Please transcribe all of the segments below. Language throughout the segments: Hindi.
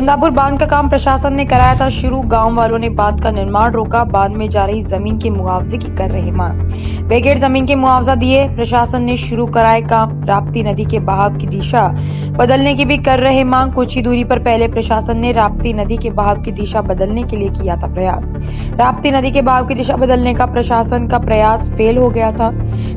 चंदापुर बाँध का काम प्रशासन ने कराया था। शुरू गाँव वालों ने बाँध का निर्माण रोका। बाँध में जा रही ज़मीन के मुआवजे की कर रहे मांग। बेगेट ज़मीन के मुआवजा दिए। प्रशासन ने शुरू कराए काम। राप्ती नदी के बहाव की दिशा बदलने की भी कर रहे मांग। कुछ ही दूरी पर पहले प्रशासन ने राप्ती नदी के बहाव की दिशा बदलने के लिए किया था प्रयास। राप्ती नदी के बहाव की दिशा बदलने का प्रशासन का प्रयास फेल हो गया था।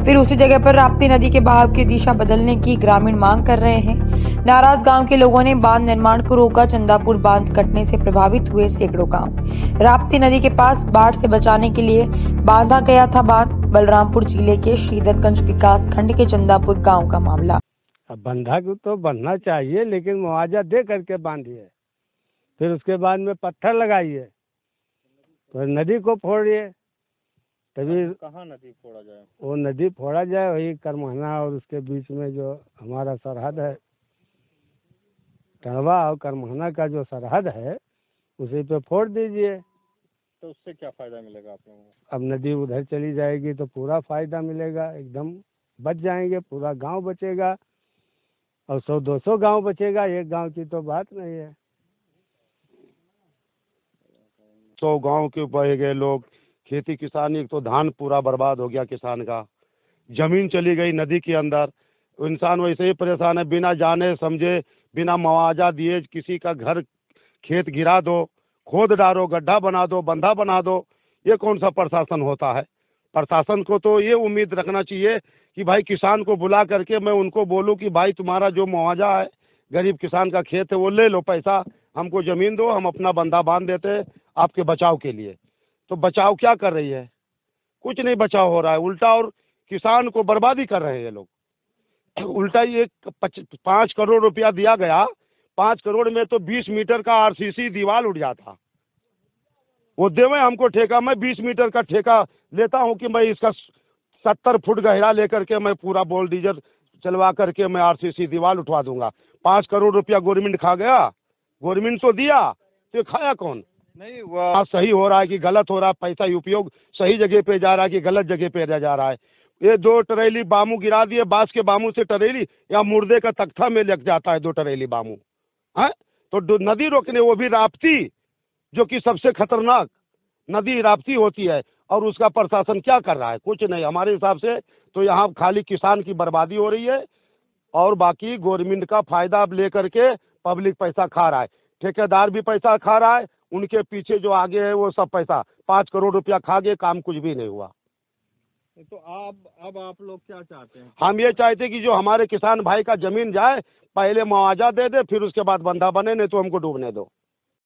फिर उसी जगह पर राप्ती नदी के बहाव की दिशा बदलने की ग्रामीण मांग कर रहे हैं। नाराज़ गाँव के लोगों ने बाँध निर्माण को रोका चंदापुर बाँध कटने से प्रभावित हुए सैकड़ों गाँव। राप्ती नदी के पास बाढ़ से बचाने के लिए बांधा गया था बाँध बलरामपुर ज़िले के श्रीदत्तगंज विकास खंड के चंदापुर गाँव का मामला। अब बंधक तो बनना चाहिए लेकिन मुआवजा दे करके बांधिए फिर उसके बाद में पत्थर लगाइए तो नदी को फोड़िए तभी कहाँ नदी फोड़ा जाए? वो नदी फोड़ा जाए वही करमहना और उसके बीच में जो हमारा सरहद है टणवा और करमहना का जो सरहद है उसी पे फोड़ दीजिए। तो उससे क्या फ़ायदा मिलेगा आप लोगों को? अब नदी उधर चली जाएगी तो पूरा फ़ायदा मिलेगा एकदम बच जाएँगे पूरा गाँव बचेगा। और सौ दो सौ गाँव बचेगा एक गाँव की तो बात नहीं है। सौ गाँव के बह गए लोग खेती किसानी तो धान पूरा बर्बाद हो गया किसान का। ज़मीन चली गई नदी के अंदर इंसान वैसे ही परेशान है बिना जाने समझे बिना मुआवजा दिए किसी का घर खेत गिरा दो, खोद डालो, गड्ढा बना दो, बंधा बना दो, ये कौन सा प्रशासन होता है? प्रशासन को तो ये उम्मीद रखना चाहिए कि भाई किसान को बुला करके मैं उनको बोलूँ कि भाई तुम्हारा जो मुआवजा है, गरीब किसान का खेत है, वो ले लो पैसा, हमको ज़मीन दो, हम अपना बंधा बाँध देते आपके बचाव के लिए। तो बचाव क्या कर रही है? कुछ नहीं बचाव हो रहा है, उल्टा और किसान को बर्बादी कर रहे हैं ये लोग। उल्टा ये पाँच करोड़ रुपया दिया गया। पाँच करोड़ में तो बीस मीटर का आरसीसी दीवार उठ जाता। वो देवे हमको ठेका मैं बीस मीटर का ठेका लेता हूँ कि मैं इसका सत्तर फुट गहरा लेकर के मैं पूरा बोल डीजल चलवा करके मैं आरसीसी दीवार उठवा दूँगा। पाँच करोड़ रुपया गवर्नमेंट खा गया। गवर्नमेंट तो दिया तो खाया कौन? नहीं वो हाँ सही हो रहा है कि गलत हो रहा है पैसा उपयोग सही जगह पे जा रहा है कि गलत जगह पे जा रहा है। ये दो टरेली बामू गिरा दिए, बाँस के बामू से टरेली, या मुर्दे का तख्ता में लग जाता है दो टरेली बामू। हैं? तो नदी रोकने, वो भी राप्ती, जो कि सबसे खतरनाक नदी राप्ती होती है, और उसका प्रशासन क्या कर रहा है? कुछ नहीं। हमारे हिसाब से तो यहाँ खाली किसान की बर्बादी हो रही है, और बाकी गवर्नमेंट का फ़ायदा लेकर के पब्लिक पैसा खा रहा है। ठेकेदार भी पैसा खा रहा है, उनके पीछे जो आगे है वो सब पैसा। पाँच करोड़ रुपया खा गए काम कुछ भी नहीं हुआ। तो आप, अब आप लोग क्या चाहते हैं? हम ये चाहते कि जो हमारे किसान भाई का ज़मीन जाए, पहले मुआवजा दे दे, फिर उसके बाद बंधा बने, नहीं तो हमको डूबने दो।